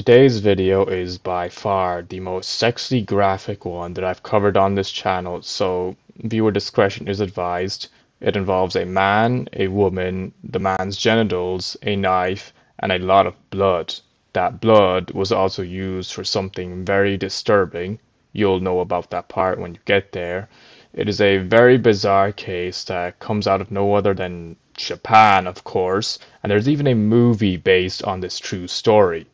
Today's video is by far the most sexy graphic one that I've covered on this channel, so viewer discretion is advised. It involves a man, a woman, the man's genitals, a knife, and a lot of blood. That blood was also used for something very disturbing. You'll know about that part when you get there. It is a very bizarre case that comes out of no other than Japan, of course, and there's even a movie based on this true story.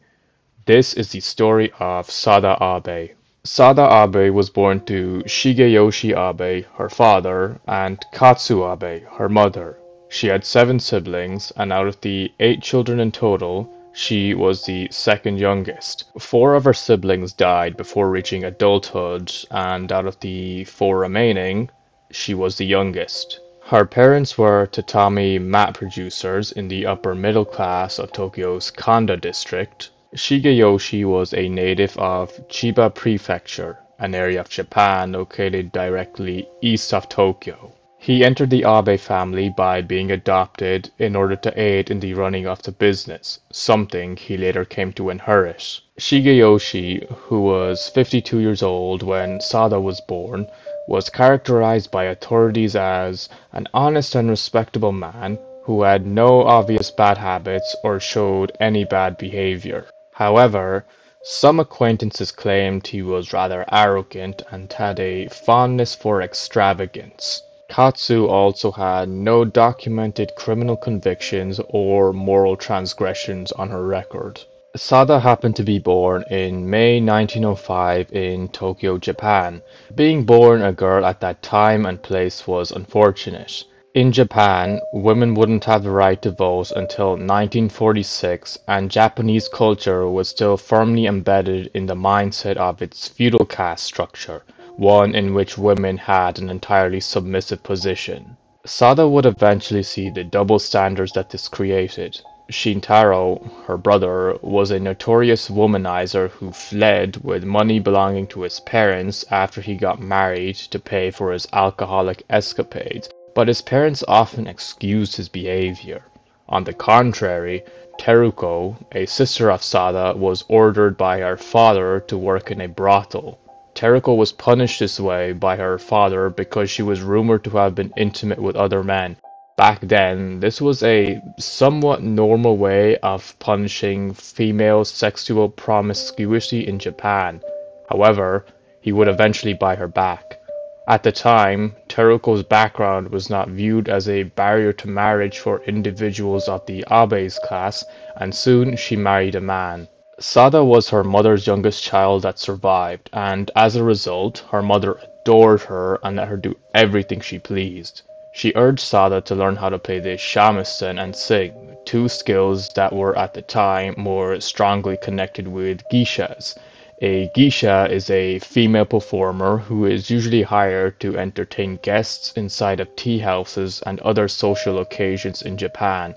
This is the story of Sada Abe. Sada Abe was born to Shigeyoshi Abe, her father, and Katsu Abe, her mother. She had seven siblings, and out of the eight children in total, she was the second youngest. Four of her siblings died before reaching adulthood, and out of the four remaining, she was the youngest. Her parents were tatami mat producers in the upper middle class of Tokyo's Kanda district, Shigeyoshi was a native of Chiba Prefecture, an area of Japan located directly east of Tokyo. He entered the Abe family by being adopted in order to aid in the running of the business, something he later came to inherit. Shigeyoshi, who was 52 years old when Sada was born, was characterized by authorities as an honest and respectable man who had no obvious bad habits or showed any bad behavior. However, some acquaintances claimed he was rather arrogant and had a fondness for extravagance. Katsu also had no documented criminal convictions or moral transgressions on her record. Sada happened to be born in May 1905 in Tokyo, Japan. Being born a girl at that time and place was unfortunate. In Japan, women wouldn't have the right to vote until 1946 and Japanese culture was still firmly embedded in the mindset of its feudal caste structure, one in which women had an entirely submissive position. Sada would eventually see the double standards that this created. Shintaro, her brother, was a notorious womanizer who fled with money belonging to his parents after he got married to pay for his alcoholic escapades but his parents often excused his behavior. On the contrary, Teruko, a sister of Sada, was ordered by her father to work in a brothel. Teruko was punished this way by her father because she was rumored to have been intimate with other men. Back then, this was a somewhat normal way of punishing female sexual promiscuity in Japan. However, he would eventually buy her back. At the time, Teruko's background was not viewed as a barrier to marriage for individuals of the Abe's class, and soon she married a man. Sada was her mother's youngest child that survived, and as a result, her mother adored her and let her do everything she pleased. She urged Sada to learn how to play the shamisen and sing, two skills that were at the time more strongly connected with geishas. A geisha is a female performer who is usually hired to entertain guests inside of tea houses and other social occasions in Japan.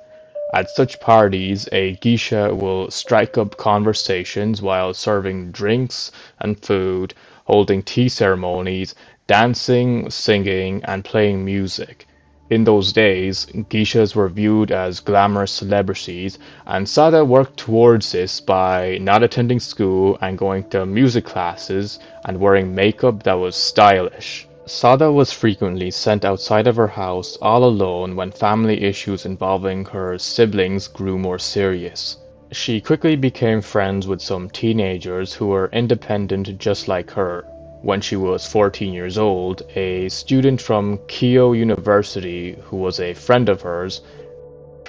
At such parties, a geisha will strike up conversations while serving drinks and food, holding tea ceremonies, dancing, singing, and playing music. In those days, geishas were viewed as glamorous celebrities, and Sada worked towards this by not attending school and going to music classes and wearing makeup that was stylish. Sada was frequently sent outside of her house all alone when family issues involving her siblings grew more serious. She quickly became friends with some teenagers who were independent just like her. When she was 14 years old, a student from Keio University who was a friend of hers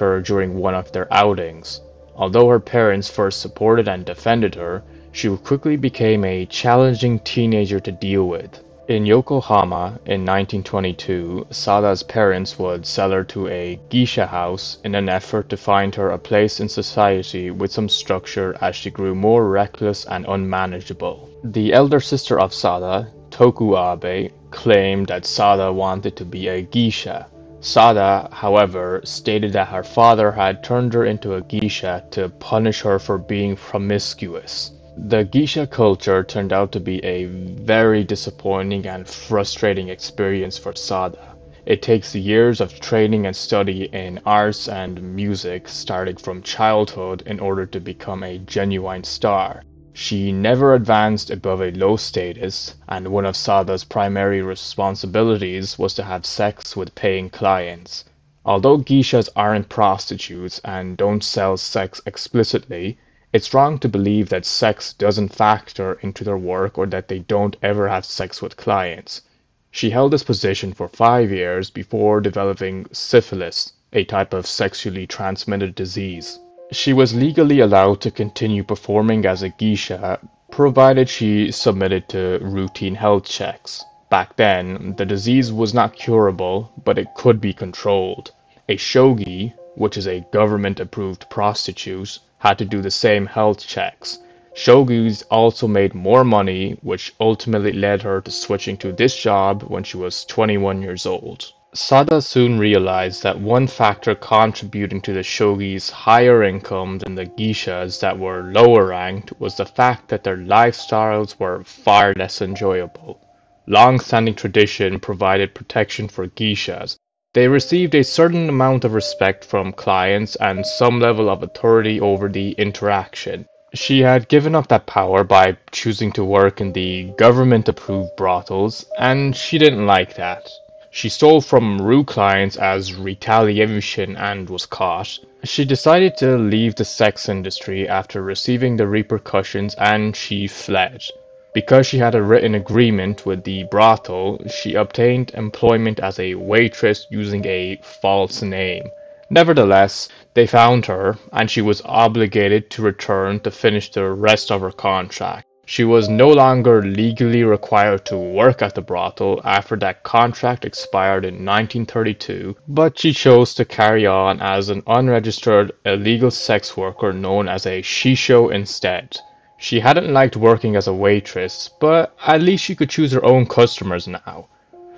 her during one of their outings. Although her parents first supported and defended her, she quickly became a challenging teenager to deal with. In Yokohama in 1922, Sada's parents would sell her to a geisha house in an effort to find her a place in society with some structure as she grew more reckless and unmanageable. The elder sister of Sada, Toku Abe, claimed that Sada wanted to be a geisha. Sada, however, stated that her father had turned her into a geisha to punish her for being promiscuous. The geisha culture turned out to be a very disappointing and frustrating experience for Sada. It takes years of training and study in arts and music starting from childhood in order to become a genuine star. She never advanced above a low status, and one of Sada's primary responsibilities was to have sex with paying clients. Although geishas aren't prostitutes and don't sell sex explicitly, it's wrong to believe that sex doesn't factor into their work or that they don't ever have sex with clients. She held this position for five years before developing syphilis, a type of sexually transmitted disease. She was legally allowed to continue performing as a geisha provided she submitted to routine health checks. Back then, the disease was not curable, but it could be controlled. A shogi, which is a government approved prostitute, had to do the same health checks. Shogis also made more money, which ultimately led her to switching to this job when she was 21 years old. Sada soon realized that one factor contributing to the shogis' higher income than the geishas that were lower ranked was the fact that their lifestyles were far less enjoyable. Long-standing tradition provided protection for geishas, they received a certain amount of respect from clients and some level of authority over the interaction. She had given up that power by choosing to work in the government approved brothels, and she didn't like that. She stole from Rue clients as retaliation and was caught. She decided to leave the sex industry after receiving the repercussions and she fled. Because she had a written agreement with the brothel, she obtained employment as a waitress using a false name. Nevertheless, they found her, and she was obligated to return to finish the rest of her contract. She was no longer legally required to work at the brothel after that contract expired in 1932, but she chose to carry on as an unregistered illegal sex worker known as a shisho instead. She hadn't liked working as a waitress, but at least she could choose her own customers now.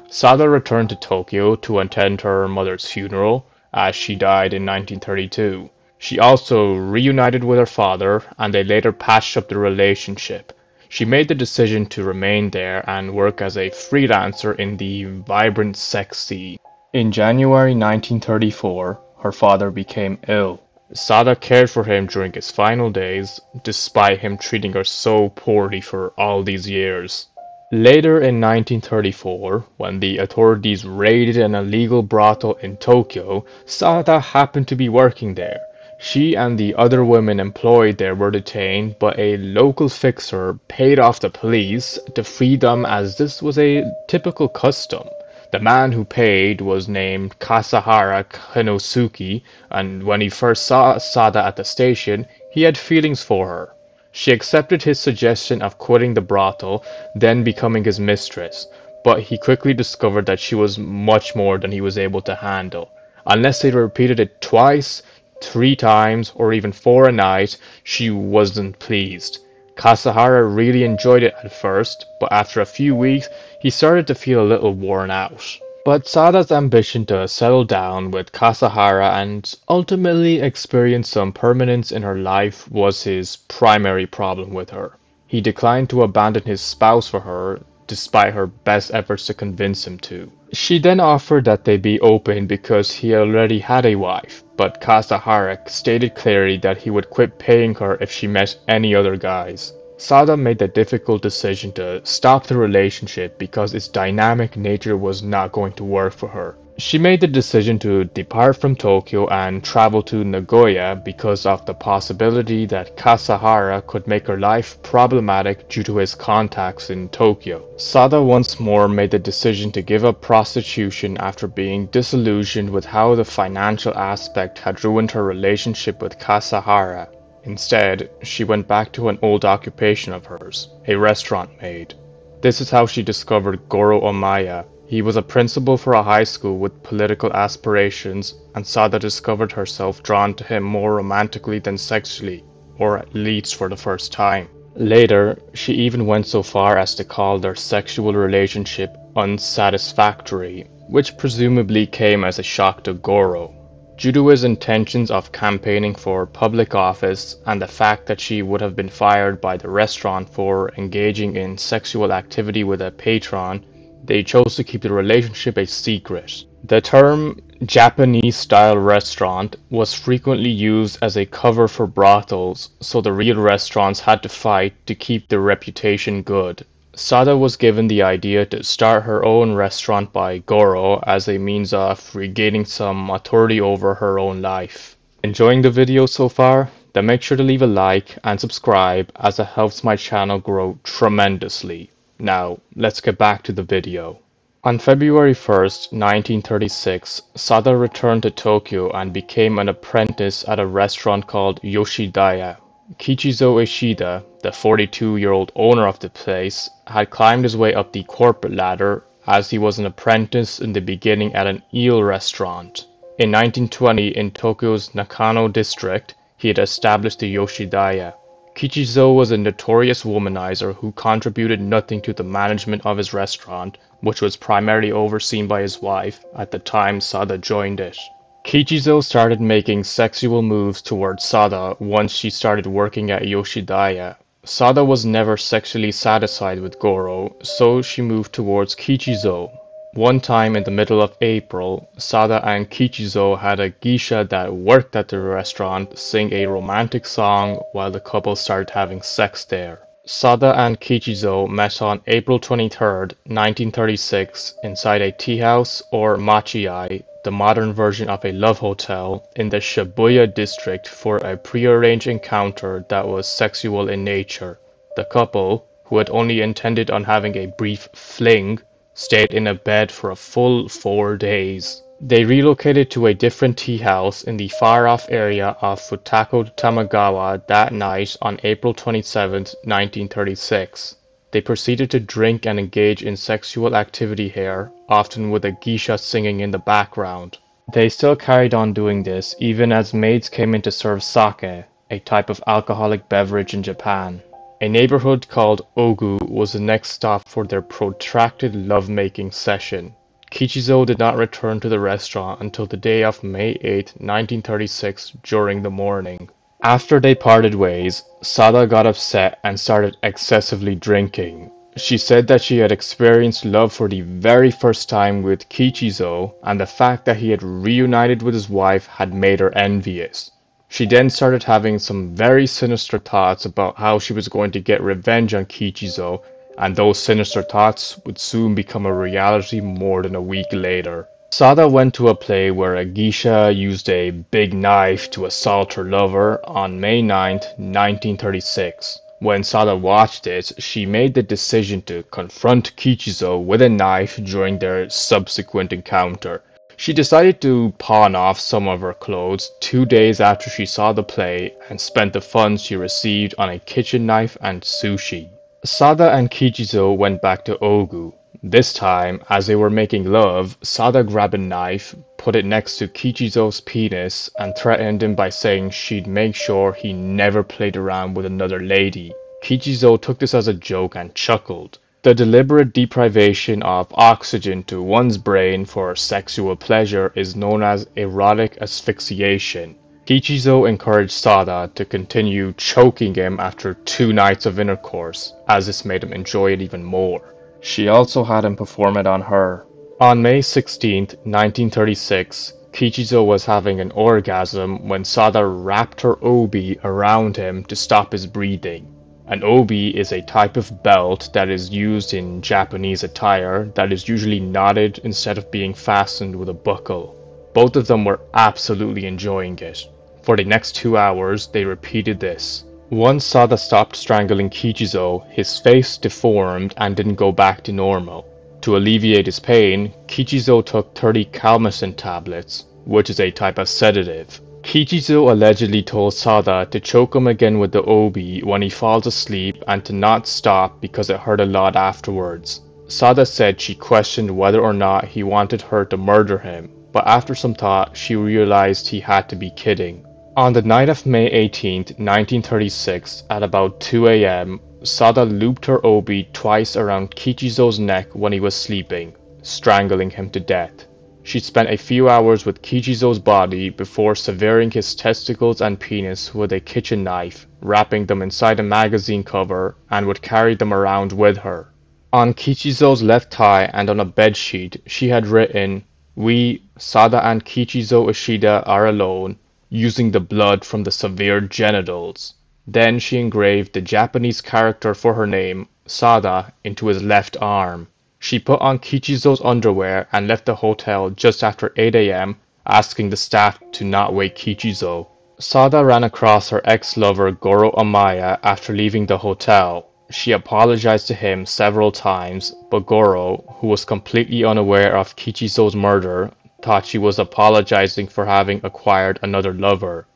Sada returned to Tokyo to attend her mother's funeral, as she died in 1932. She also reunited with her father, and they later patched up the relationship. She made the decision to remain there and work as a freelancer in the vibrant sex scene. In January 1934, her father became ill. Sada cared for him during his final days, despite him treating her so poorly for all these years. Later in 1934, when the authorities raided an illegal brothel in Tokyo, Sada happened to be working there. She and the other women employed there were detained, but a local fixer paid off the police to free them as this was a typical custom. The man who paid was named Kasahara Kinosuke, and when he first saw Sada at the station, he had feelings for her. She accepted his suggestion of quitting the brothel, then becoming his mistress, but he quickly discovered that she was much more than he was able to handle. Unless they repeated it twice, three times, or even four a night, she wasn't pleased. Kasahara really enjoyed it at first, but after a few weeks he started to feel a little worn out. But Sada's ambition to settle down with Kasahara and ultimately experience some permanence in her life was his primary problem with her. He declined to abandon his spouse for her, despite her best efforts to convince him to. She then offered that they be open because he already had a wife, but Kasahara stated clearly that he would quit paying her if she met any other guys. Sada made the difficult decision to stop the relationship because its dynamic nature was not going to work for her. She made the decision to depart from Tokyo and travel to Nagoya because of the possibility that Kasahara could make her life problematic due to his contacts in Tokyo. Sada once more made the decision to give up prostitution after being disillusioned with how the financial aspect had ruined her relationship with Kasahara. Instead, she went back to an old occupation of hers, a restaurant maid. This is how she discovered Goro Omaya. He was a principal for a high school with political aspirations, and Sada discovered herself drawn to him more romantically than sexually, or at least for the first time. Later, she even went so far as to call their sexual relationship unsatisfactory, which presumably came as a shock to Goro. Due to his intentions of campaigning for public office and the fact that she would have been fired by the restaurant for engaging in sexual activity with a patron, they chose to keep the relationship a secret. The term "Japanese-style restaurant" was frequently used as a cover for brothels, so the real restaurants had to fight to keep their reputation good. Sada was given the idea to start her own restaurant by Goro as a means of regaining some authority over her own life. Enjoying the video so far? Then make sure to leave a like and subscribe as it helps my channel grow tremendously. Now, let's get back to the video. On February 1, 1936, Sada returned to Tokyo and became an apprentice at a restaurant called Yoshidaya. Kichizo Ishida, the 42-year-old owner of the place, had climbed his way up the corporate ladder as he was an apprentice in the beginning at an eel restaurant. In 1920, in Tokyo's Nakano district, he had established the Yoshidaya. Kichizo was a notorious womanizer who contributed nothing to the management of his restaurant, which was primarily overseen by his wife at the time Sada joined it. Kichizo started making sexual moves towards Sada once she started working at Yoshidaya. Sada was never sexually satisfied with Goro, so she moved towards Kichizo, one time in the middle of April, Sada and Kichizo had a geisha that worked at the restaurant sing a romantic song while the couple started having sex there. Sada and Kichizo met on April 23, 1936 inside a tea house or machiai, the modern version of a love hotel, in the Shibuya district for a prearranged encounter that was sexual in nature. The couple, who had only intended on having a brief fling, stayed in a bed for a full four days. They relocated to a different tea house in the far-off area of Futako Tamagawa that night on April 27, 1936. They proceeded to drink and engage in sexual activity here, often with a geisha singing in the background. They still carried on doing this even as maids came in to serve sake, a type of alcoholic beverage in Japan. A neighborhood called Ogu was the next stop for their protracted love-making session. Kichizo did not return to the restaurant until the day of May 8, 1936 during the morning. After they parted ways, Sada got upset and started excessively drinking. She said that she had experienced love for the very first time with Kichizo and the fact that he had reunited with his wife had made her envious. She then started having some very sinister thoughts about how she was going to get revenge on Kichizo, and those sinister thoughts would soon become a reality more than a week later. Sada went to a play where a geisha used a big knife to assault her lover on May 9, 1936. When Sada watched it, she made the decision to confront Kichizo with a knife during their subsequent encounter. She decided to pawn off some of her clothes two days after she saw the play and spent the funds she received on a kitchen knife and sushi. Sada and Kichizo went back to Ogu. This time, as they were making love, Sada grabbed a knife, put it next to Kichizo's penis, and threatened him by saying she'd make sure he never played around with another lady. Kichizo took this as a joke and chuckled. The deliberate deprivation of oxygen to one's brain for sexual pleasure is known as erotic asphyxiation. Kichizo encouraged Sada to continue choking him after two nights of intercourse, as this made him enjoy it even more. She also had him perform it on her. On May 16, 1936, Kichizo was having an orgasm when Sada wrapped her obi around him to stop his breathing. An obi is a type of belt that is used in Japanese attire that is usually knotted instead of being fastened with a buckle. Both of them were absolutely enjoying it. For the next two hours, they repeated this. Once Sada stopped strangling Kichizo, his face deformed and didn't go back to normal. To alleviate his pain, Kichizo took 30 Calmotin tablets, which is a type of sedative. Kichizo allegedly told Sada to choke him again with the obi when he falls asleep and to not stop because it hurt a lot afterwards. Sada said she questioned whether or not he wanted her to murder him, but after some thought she realized he had to be kidding. On the night of May 18, 1936, at about 2 am, Sada looped her obi twice around Kichizo's neck when he was sleeping, strangling him to death. She spent a few hours with Kichizo's body before severing his testicles and penis with a kitchen knife, wrapping them inside a magazine cover, and would carry them around with her. On Kichizo's left thigh and on a bedsheet, she had written, We, Sada and Kichizo Ishida are alone, using the blood from the severed genitals. Then she engraved the Japanese character for her name, Sada, into his left arm. She put on Kichizo's underwear and left the hotel just after 8 am, asking the staff to not wake Kichizo. Sada ran across her ex-lover Goro Amaya after leaving the hotel. She apologized to him several times, but Goro, who was completely unaware of Kichizo's murder, thought she was apologizing for having acquired another lover.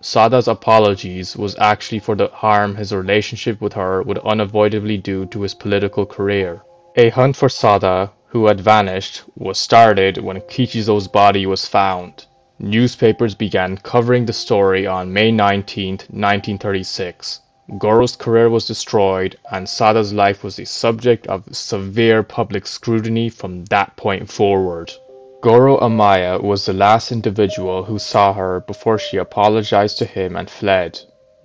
Sada's apologies was actually for the harm his relationship with her would unavoidably do to his political career. A hunt for Sada, who had vanished, was started when Kichizo's body was found. Newspapers began covering the story on May 19, 1936. Goro's career was destroyed, and Sada's life was the subject of severe public scrutiny from that point forward. Goro Amaya was the last individual who saw her before she apologized to him and fled.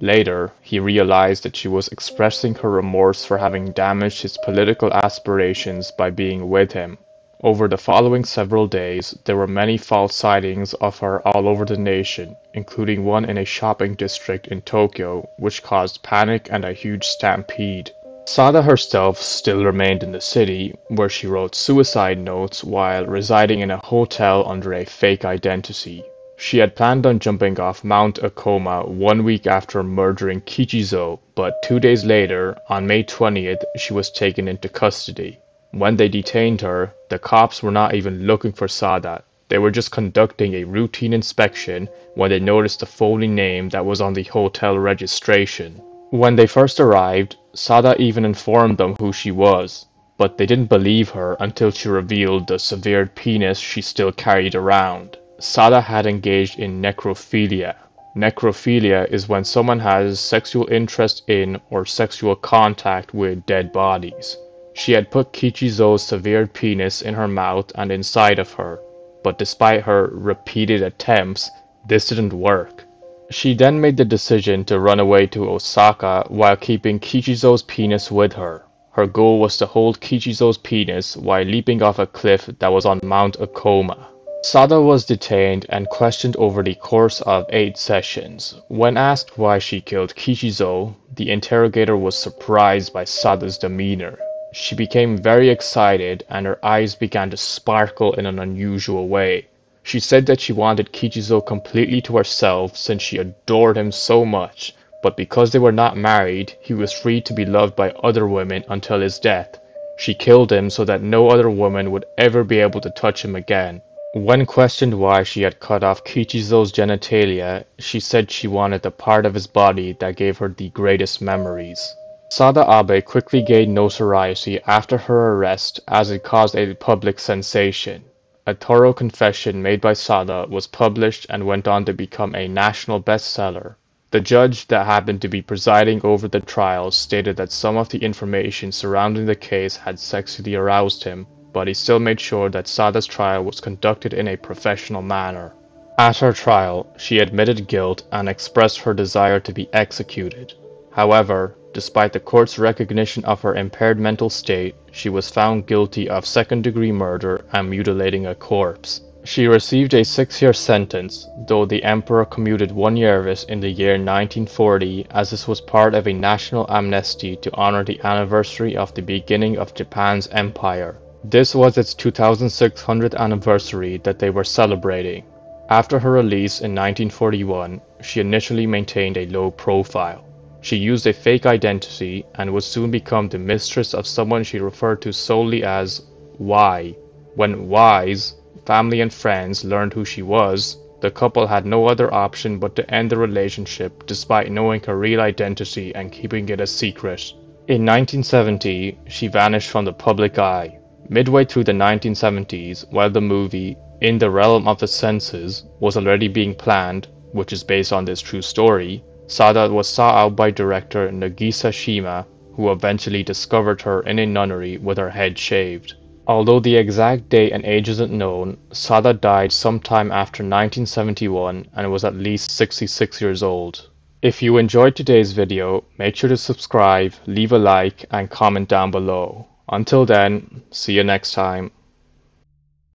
Later, he realized that she was expressing her remorse for having damaged his political aspirations by being with him. Over the following several days, there were many false sightings of her all over the nation, including one in a shopping district in Tokyo, which caused panic and a huge stampede. Sada herself still remained in the city, where she wrote suicide notes while residing in a hotel under a fake identity. She had planned on jumping off Mount Ikoma one week after murdering Kichizo, but two days later, on May 20th, she was taken into custody. When they detained her, the cops were not even looking for Sada. They were just conducting a routine inspection when they noticed the phony name that was on the hotel registration. When they first arrived, Sada even informed them who she was, but they didn't believe her until she revealed the severed penis she still carried around. Sada had engaged in necrophilia. Necrophilia is when someone has sexual interest in or sexual contact with dead bodies. She had put Kichizo's severed penis in her mouth and inside of her, but despite her repeated attempts, this didn't work. She then made the decision to run away to Osaka while keeping Kichizo's penis with her. Her goal was to hold Kichizo's penis while leaping off a cliff that was on Mount Ikoma. Sada was detained and questioned over the course of eight sessions. When asked why she killed Kichizo, the interrogator was surprised by Sada's demeanor. She became very excited and her eyes began to sparkle in an unusual way. She said that she wanted Kichizo completely to herself since she adored him so much, but because they were not married, he was free to be loved by other women until his death. She killed him so that no other woman would ever be able to touch him again. When questioned why she had cut off Kichizo's genitalia, she said she wanted the part of his body that gave her the greatest memories. Sada Abe quickly gained notoriety after her arrest as it caused a public sensation. A thorough confession made by Sada was published and went on to become a national bestseller. The judge that happened to be presiding over the trial stated that some of the information surrounding the case had sexually aroused him, but he still made sure that Sada's trial was conducted in a professional manner. At her trial, she admitted guilt and expressed her desire to be executed. However, Despite the court's recognition of her impaired mental state, she was found guilty of second-degree murder and mutilating a corpse. She received a six-year sentence, though the emperor commuted one year of it in the year 1940 as this was part of a national amnesty to honor the anniversary of the beginning of Japan's empire. This was its 2600th anniversary that they were celebrating. After her release in 1941, she initially maintained a low profile. She used a fake identity and would soon become the mistress of someone she referred to solely as Y. When Y's family and friends learned who she was, the couple had no other option but to end the relationship despite knowing her real identity and keeping it a secret. In 1970, she vanished from the public eye. Midway through the 1970s, while the movie In the Realm of the Senses was already being planned, which is based on this true story, Sada was sought out by director Nagisa Oshima, who eventually discovered her in a nunnery with her head shaved. Although the exact date and age isn't known, Sada died sometime after 1971 and was at least 66 years old. If you enjoyed today's video, make sure to subscribe, leave a like, and comment down below. Until then, see you next time.